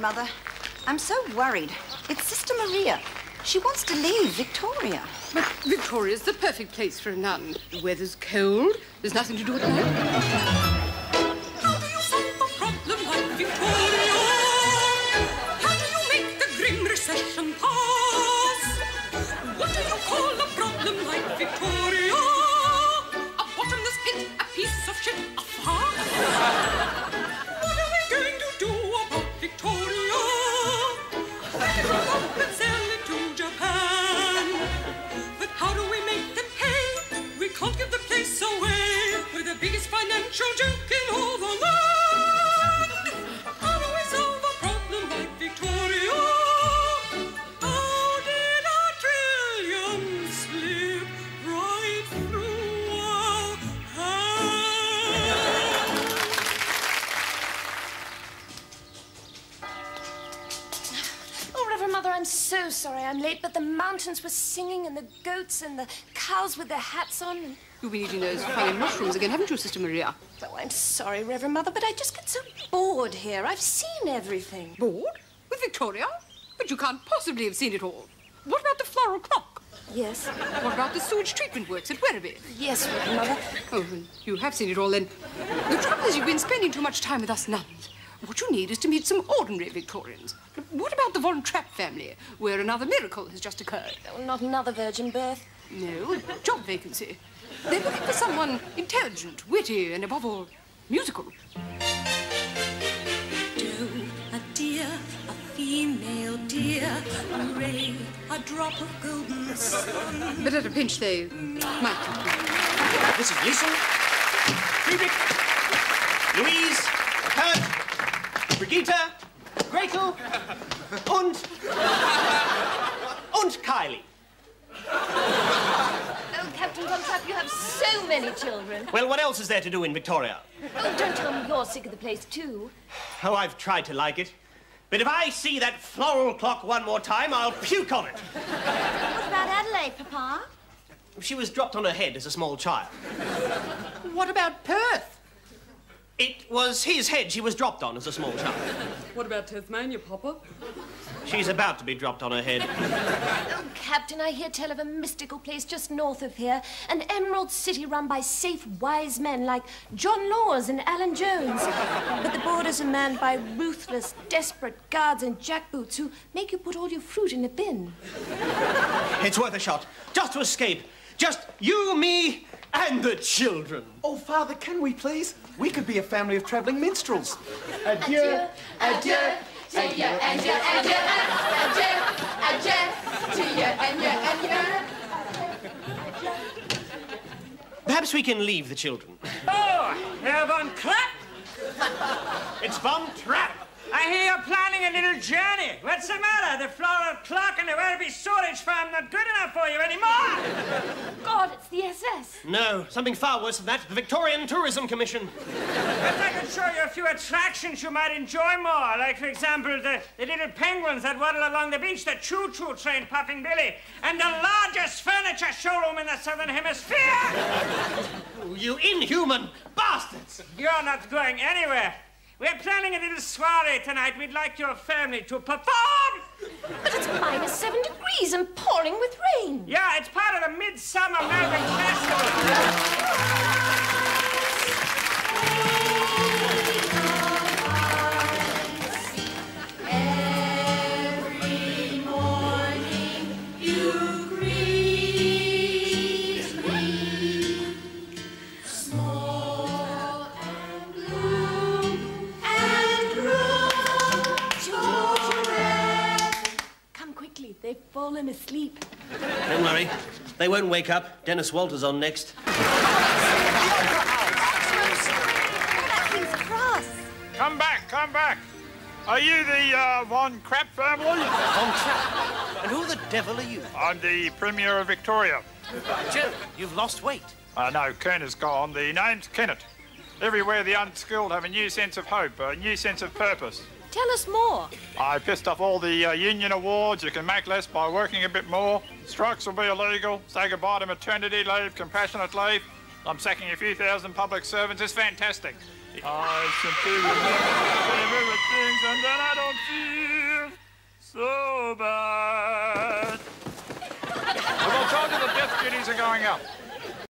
Mother. I'm so worried. It's Sister Maria. She wants to leave Victoria. But Victoria's the perfect place for a nun. The weather's cold. There's nothing to do at night. I'm late, but the mountains were singing and the goats and the cows with their hats on. You've been eating those funny mushrooms again, haven't you, Sister Maria? Oh, I'm sorry, Reverend Mother, but I just get so bored here. I've seen everything. Bored? With Victoria? But you can't possibly have seen it all. What about the floral clock? Yes. What about the sewage treatment works at Werribee? Yes, Reverend Mother. Oh, well, you have seen it all then. The trouble is you've been spending too much time with us nuns. What you need is to meet some ordinary Victorians. What about the Von Trapp family, where another miracle has just occurred? Oh, not another virgin birth. No, a job vacancy. They're looking for someone intelligent, witty, and above all, musical. Doe a deer, a female deer, a ray, a drop of golden sun. But at a pinch, they might. This is Liesl, Friedrich, Louise, Kurt, Brigitte, Gretel, und, und Kylie. Oh, Captain Von Trapp, you have so many children. Well, what else is there to do in Victoria? Oh, don't tell me you're sick of the place, too. Oh, I've tried to like it. But if I see that floral clock one more time, I'll puke on it. What about Adelaide, Papa? She was dropped on her head as a small child. What about Perth? It was his head she was dropped on as a small child. What about Tasmania, Papa? She's about to be dropped on her head. Oh, Captain, I hear tell of a mystical place just north of here, an emerald city run by safe, wise men like John Laws and Alan Jones. But the borders are manned by ruthless, desperate guards and jackboots who make you put all your fruit in a bin. It's worth a shot. Just to escape. Just you, me, and the children. Oh, Father, can we please? We could be a family of travelling minstrels. Adieu, adieu, to you and you and you, adieu, adieu, to you and you and you. Perhaps we can leave the children. Oh, Herr Von Trapp, It's Von Trapp. I hear you're planning a little journey. What's the matter? The floral clock and the Werribee storage farm not good enough for you anymore? God, it's the SS. No, something far worse than that. The Victorian Tourism Commission. But I could show you a few attractions you might enjoy more. Like, for example, the, the little penguins that waddle along the beach, the choo-choo train Puffing Billy, and the largest furniture showroom in the Southern Hemisphere. You inhuman bastards! You're not going anywhere. We're planning a little soiree tonight. We'd like your family to perform. But it's minus seven degrees and pouring with rain. Yeah, it's part of the Midsummer Melbourne Festival. Fallen asleep. Don't worry. They won't wake up. Dennis Walters on next. Cross. Come back, come back. Are you the uh, Von Crap family? Von Trapp. And who the devil are you? I'm the Premier of Victoria. Joe, you've lost weight. Uh, no, Kirner's gone. The name's Kennett. Everywhere the unskilled have a new sense of hope, a new sense of purpose. Tell us more. I pissed off all the uh, union awards. You can make less by working a bit more. Strikes will be illegal. Say goodbye to maternity leave, compassionate leave. I'm sacking a few thousand public servants. It's fantastic. I simply remember things, and then I don't feel so bad. Well, I told you the death duties are going up.